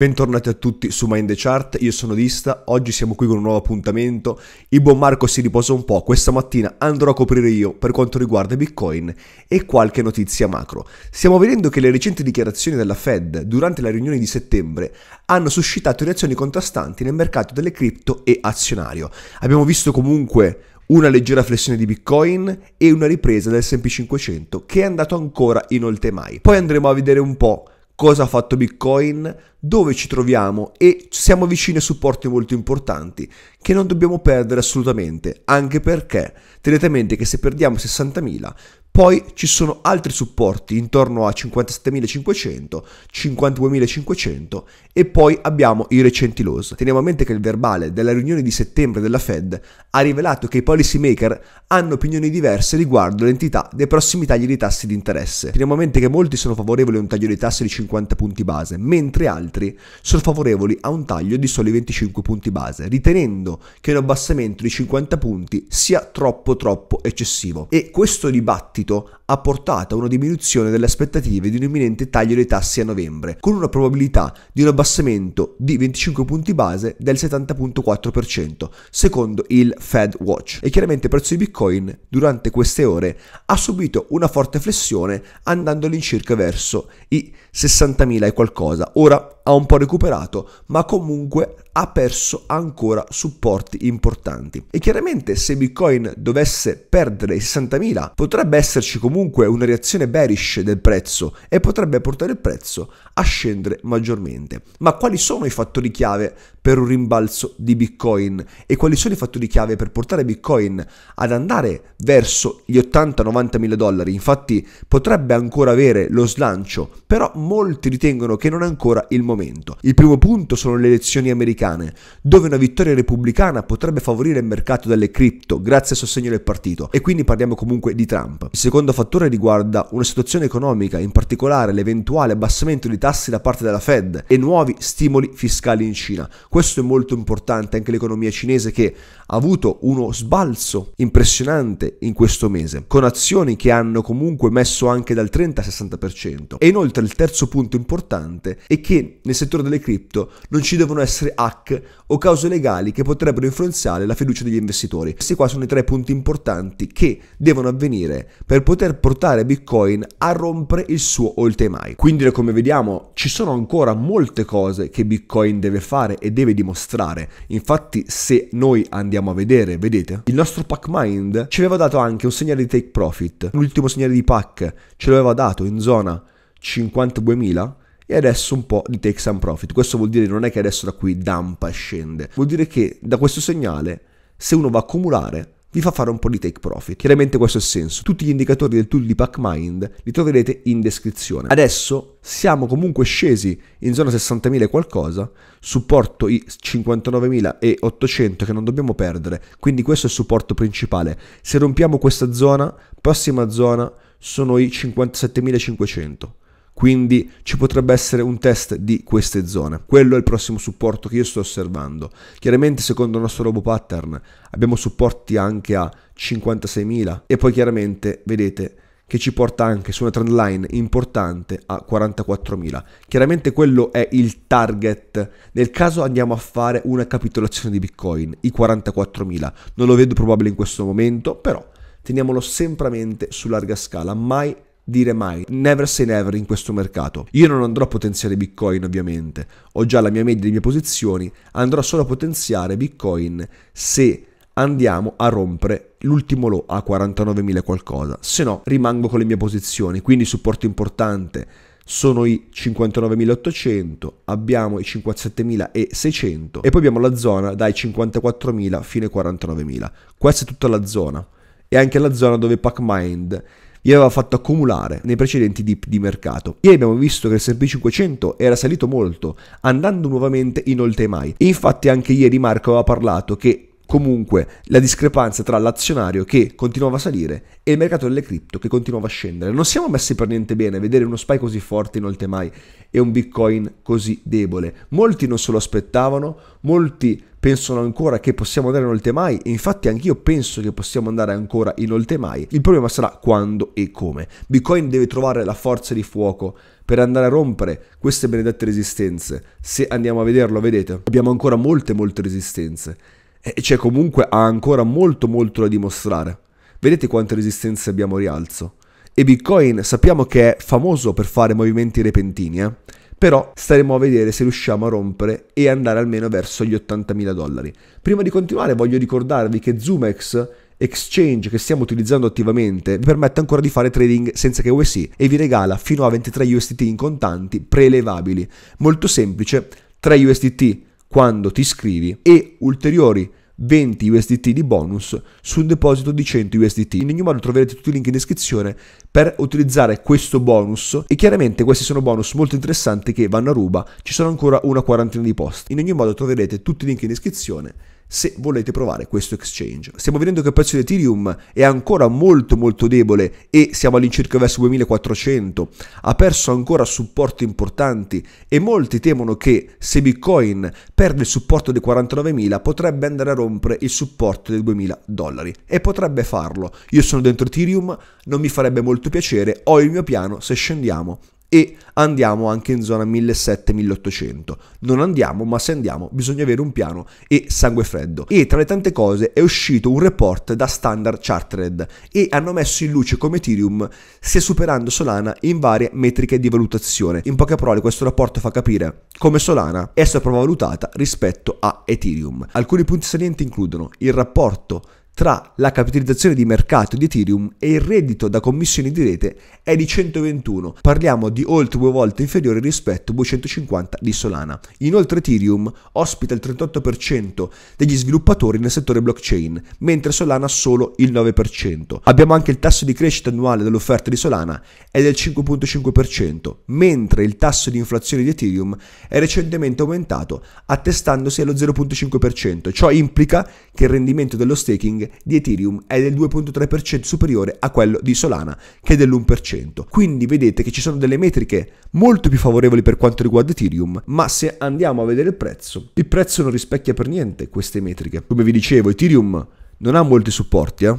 Bentornati a tutti su Mind the Chart, io sono Dista, oggi siamo qui con un nuovo appuntamento, il buon Marco si riposa un po', questa mattina andrò a coprire io per quanto riguarda Bitcoin e qualche notizia macro. Stiamo vedendo che le recenti dichiarazioni della Fed durante la riunione di settembre hanno suscitato reazioni contrastanti nel mercato delle cripto e azionario. Abbiamo visto comunque una leggera flessione di Bitcoin e una ripresa del S&P 500 che è andato ancora in oltre mai. Poi andremo a vedere un po' cosa ha fatto Bitcoin, dove ci troviamo? E siamo vicini a supporti molto importanti che non dobbiamo perdere assolutamente, anche perché tenete a mente che se perdiamo 60.000 poi ci sono altri supporti intorno a 57.500, 52.500 e poi abbiamo i recenti lows. Teniamo a mente che il verbale della riunione di settembre della Fed ha rivelato che i policy maker hanno opinioni diverse riguardo l'entità dei prossimi tagli di tassi di interesse. Teniamo a mente che molti sono favorevoli a un taglio di tassi di 50 punti base, mentre altri sono favorevoli a un taglio di soli 25 punti base, ritenendo che un abbassamento di 50 punti sia troppo troppo eccessivo. E questo dibattito ha portato a una diminuzione delle aspettative di un imminente taglio dei tassi a novembre, con una probabilità di un abbassamento di 25 punti base del 70.4%, secondo il Fed Watch. E chiaramente il prezzo di Bitcoin durante queste ore ha subito una forte flessione andando all'incirca verso i 60.000 e qualcosa. Ora ha un po' recuperato, ma comunque ha perso ancora supporti importanti. E chiaramente se Bitcoin dovesse perdere i 60.000 potrebbe esserci comunque una reazione bearish del prezzo e potrebbe portare il prezzo a scendere maggiormente. Ma quali sono i fattori chiave per un rimbalzo di Bitcoin e quali sono i fattori chiave per portare Bitcoin ad andare verso gli 80-90 mila dollari? Infatti potrebbe ancora avere lo slancio, però molti ritengono che non è ancora il momento. Il primo punto sono le elezioni americane dove una vittoria repubblicana potrebbe favorire il mercato delle cripto grazie al sostegno del partito e quindi parliamo comunque di Trump. Il secondo fattore riguarda una situazione economica, in particolare l'eventuale abbassamento di tassi da parte della Fed e nuovi stimoli fiscali in Cina. Questo è molto importante anche l'economia cinese che ha avuto uno sbalzo impressionante in questo mese, con azioni che hanno comunque messo anche dal 30 al 60%. E inoltre il terzo punto importante è che nel settore delle cripto non ci devono essere hack o cause legali che potrebbero influenzare la fiducia degli investitori. Questi qua sono i tre punti importanti che devono avvenire per poter portare Bitcoin a rompere il suo all time high. Quindi come vediamo ci sono ancora molte cose che Bitcoin deve fare e deve dimostrare. Infatti se noi andiamo a vedere, vedete, il nostro PackMind ci aveva dato anche un segnale di take profit. L'ultimo segnale di pack ce l'aveva dato in zona 52.000 e adesso un po' di take some profit. Questo vuol dire non è che adesso da qui dampa e scende, vuol dire che da questo segnale se uno va a accumulare vi fa fare un po' di take profit. Chiaramente questo è il senso. Tutti gli indicatori del tool di PackMind li troverete in descrizione. Adesso siamo comunque scesi in zona 60.000 e qualcosa, supporto i 59.800 che non dobbiamo perdere, quindi questo è il supporto principale. Se rompiamo questa zona, prossima zona sono i 57.500 quindi ci potrebbe essere un test di queste zone. Quello è il prossimo supporto che io sto osservando. Chiaramente secondo il nostro robo pattern abbiamo supporti anche a 56.000 e poi chiaramente vedete che ci porta anche su una trendline importante a 44.000. Chiaramente quello è il target nel caso andiamo a fare una capitolazione di Bitcoin, i 44.000. Non lo vedo probabile in questo momento, però teniamolo sempre a mente su larga scala, mai dire mai, never say never in questo mercato. Io non andrò a potenziare Bitcoin ovviamente, ho già la mia media di mie posizioni, andrò solo a potenziare Bitcoin se andiamo a rompere l'ultimo low a 49.000 qualcosa, se no rimango con le mie posizioni, quindi supporto importante sono i 59.800, abbiamo i 57.600 e poi abbiamo la zona dai 54.000 fino ai 49.000. Questa è tutta la zona e anche la zona dove PackMind gli aveva fatto accumulare nei precedenti dip di mercato. Ieri abbiamo visto che il S&P 500 era salito molto, andando nuovamente in all time high. Infatti anche ieri Marco aveva parlato che comunque la discrepanza tra l'azionario che continuava a salire e il mercato delle cripto che continuava a scendere. Non siamo messi per niente bene a vedere uno spike così forte in oltre mai e un bitcoin così debole. Molti non se lo aspettavano, molti pensano ancora che possiamo andare in oltre mai e infatti anch'io penso che possiamo andare ancora in oltre mai. Il problema sarà quando e come. Bitcoin deve trovare la forza di fuoco per andare a rompere queste benedette resistenze. Se andiamo a vederlo, vedete, abbiamo ancora molte molte resistenze e c'è comunque ha ancora molto molto da dimostrare. Vedete quante resistenze abbiamo rialzo. E Bitcoin sappiamo che è famoso per fare movimenti repentini, eh? però staremo a vedere se riusciamo a rompere e andare almeno verso gli 80.000 dollari. Prima di continuare voglio ricordarvi che Zumex exchange che stiamo utilizzando attivamente vi permette ancora di fare trading senza KYC e vi regala fino a 23 USDT in contanti prelevabili. Molto semplice, 3 USDT quando ti iscrivi e ulteriori 20 USDT di bonus su un deposito di 100 USDT. In ogni modo troverete tutti i link in descrizione per utilizzare questo bonus e chiaramente questi sono bonus molto interessanti che vanno a ruba, ci sono ancora una quarantina di posti. In ogni modo troverete tutti i link in descrizione se volete provare questo exchange. Stiamo vedendo che il prezzo di Ethereum è ancora molto molto debole e siamo all'incirca verso 2400, ha perso ancora supporti importanti e molti temono che se Bitcoin perde il supporto dei 49.000 potrebbe andare a rompere il supporto dei 2000 dollari e potrebbe farlo. Io sono dentro Ethereum, non mi farebbe molto piacere, ho il mio piano se scendiamo e andiamo anche in zona 1700-1800. Non andiamo, ma se andiamo bisogna avere un piano e sangue freddo. E tra le tante cose è uscito un report da Standard Chartered e hanno messo in luce come Ethereum stia superando Solana in varie metriche di valutazione. In poche parole questo rapporto fa capire come Solana è sopravvalutata rispetto a Ethereum. Alcuni punti salienti includono il rapporto tra la capitalizzazione di mercato di Ethereum e il reddito da commissioni di rete è di 121. Parliamo di oltre due volte inferiore rispetto a 250 di Solana. Inoltre Ethereum ospita il 38% degli sviluppatori nel settore blockchain, mentre Solana solo il 9%. Abbiamo anche il tasso di crescita annuale dell'offerta di Solana è del 5.5%, mentre il tasso di inflazione di Ethereum è recentemente aumentato, attestandosi allo 0.5%. Ciò implica che il rendimento dello staking di Ethereum è del 2.3% superiore a quello di Solana, che è dell'1%. Quindi vedete che ci sono delle metriche molto più favorevoli per quanto riguarda Ethereum, ma se andiamo a vedere il prezzo, il prezzo non rispecchia per niente queste metriche. Come vi dicevo, Ethereum non ha molti supporti, eh?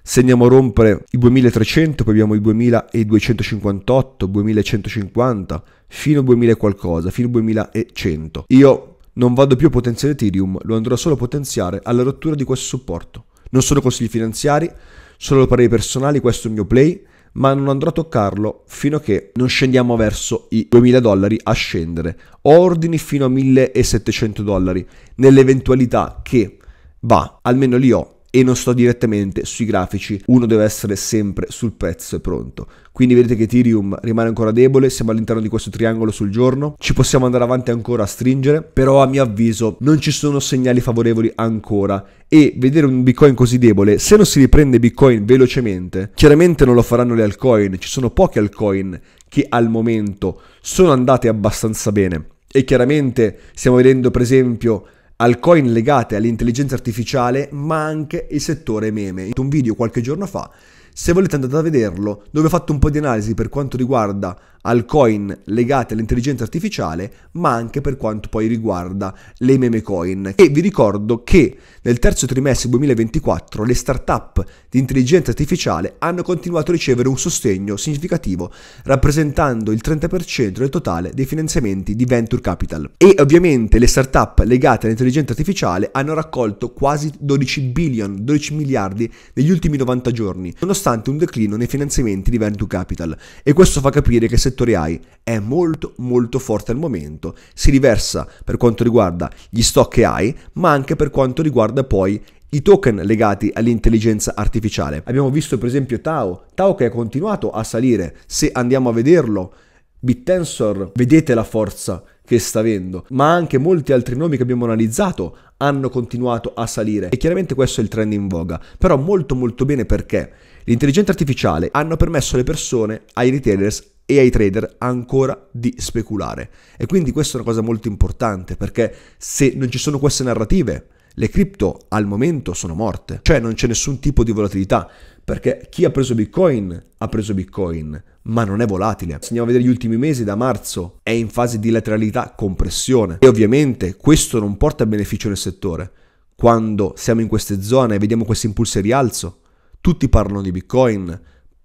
Se andiamo a rompere i 2300, poi abbiamo i 2258, 2150, fino a 2000 qualcosa, fino a 2100. Io non vado più a potenziare Ethereum, lo andrò solo a potenziare alla rottura di questo supporto. Non sono consigli finanziari, solo pareri personali, questo è il mio play, ma non andrò a toccarlo fino a che non scendiamo verso i 2000 dollari a scendere. Ho ordini fino a 1700 dollari, nell'eventualità che va, almeno li ho, e non sto direttamente sui grafici, uno deve essere sempre sul prezzo e pronto. Quindi vedete che Ethereum rimane ancora debole, siamo all'interno di questo triangolo sul giorno, ci possiamo andare avanti ancora a stringere, però a mio avviso non ci sono segnali favorevoli ancora e vedere un Bitcoin così debole, se non si riprende Bitcoin velocemente, chiaramente non lo faranno le altcoin, ci sono poche altcoin che al momento sono andate abbastanza bene e chiaramente stiamo vedendo per esempio altcoin legate all'intelligenza artificiale, ma anche il settore meme. Un video qualche giorno fa, se volete andate a vederlo, dove ho fatto un po' di analisi per quanto riguarda altcoin legate all'intelligenza artificiale, ma anche per quanto poi riguarda le meme coin. E vi ricordo che nel terzo trimestre 2024 le startup di intelligenza artificiale hanno continuato a ricevere un sostegno significativo, rappresentando il 30% del totale dei finanziamenti di venture capital. E ovviamente le startup legate all'intelligenza artificiale hanno raccolto quasi 12 billion, 12 miliardi negli ultimi 90 giorni, nonostante un declino nei finanziamenti di venture capital. E questo fa capire che se settore AI è molto molto forte al momento, si riversa per quanto riguarda gli stock AI, ma anche per quanto riguarda poi i token legati all'intelligenza artificiale. Abbiamo visto per esempio Tao, Tao che ha continuato a salire, se andiamo a vederlo, BitTensor, vedete la forza che sta avendo, ma anche molti altri nomi che abbiamo analizzato hanno continuato a salire. E chiaramente questo è il trend in voga, però molto molto bene perché l'intelligenza artificiale hanno permesso alle persone, ai retailers e ai trader ancora di speculare. E quindi questa è una cosa molto importante perché se non ci sono queste narrative, Le cripto al momento sono morte, cioè non c'è nessun tipo di volatilità, perché chi ha preso Bitcoin ha preso Bitcoin, ma non è volatile. Se andiamo a vedere gli ultimi mesi, da marzo è in fase di lateralità, compressione e ovviamente questo non porta beneficio nel settore. Quando siamo in queste zone e vediamo questi impulsi rialzo, tutti parlano di Bitcoin,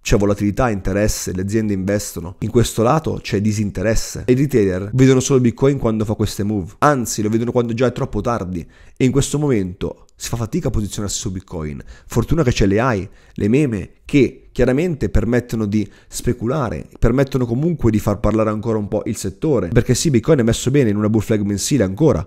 c'è volatilità, interesse, le aziende investono. In questo lato c'è disinteresse. I retailer vedono solo Bitcoin quando fa queste move, anzi lo vedono quando già è troppo tardi e in questo momento si fa fatica a posizionarsi su Bitcoin. Fortuna che c'è le AI, le meme, che chiaramente permettono di speculare, permettono comunque di far parlare ancora un po' il settore, perché sì, Bitcoin è messo bene in una bull flag mensile ancora.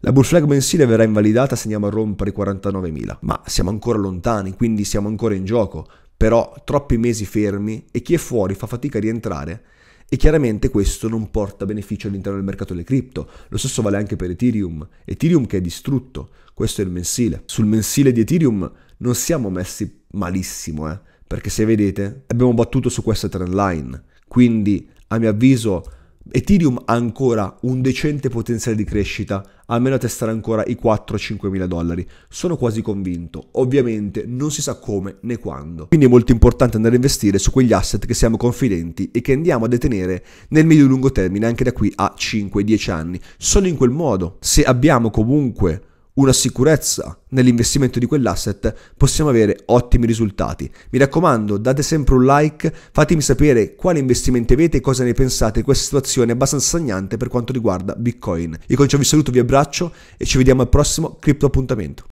La bull flag mensile verrà invalidata se andiamo a rompere i 49.000, ma siamo ancora lontani, quindi siamo ancora in gioco però troppi mesi fermi e chi è fuori fa fatica a rientrare e chiaramente questo non porta beneficio all'interno del mercato delle cripto. Lo stesso vale anche per Ethereum. Ethereum che è distrutto, questo è il mensile. Sul mensile di Ethereum non siamo messi malissimo, eh? perché se vedete abbiamo battuto su questa trend line. Quindi a mio avviso Ethereum ha ancora un decente potenziale di crescita, almeno a testare ancora i 4-5 mila dollari. Sono quasi convinto, ovviamente non si sa come né quando. Quindi è molto importante andare a investire su quegli asset che siamo confidenti e che andiamo a detenere nel medio-lungo termine, anche da qui a 5-10 anni. Solo in quel modo, se abbiamo comunque una sicurezza nell'investimento di quell'asset, possiamo avere ottimi risultati. Mi raccomando, date sempre un like, fatemi sapere quali investimenti avete e cosa ne pensate di questa situazione abbastanza stagnante per quanto riguarda Bitcoin. Io con ciò vi saluto, vi abbraccio e ci vediamo al prossimo cripto appuntamento.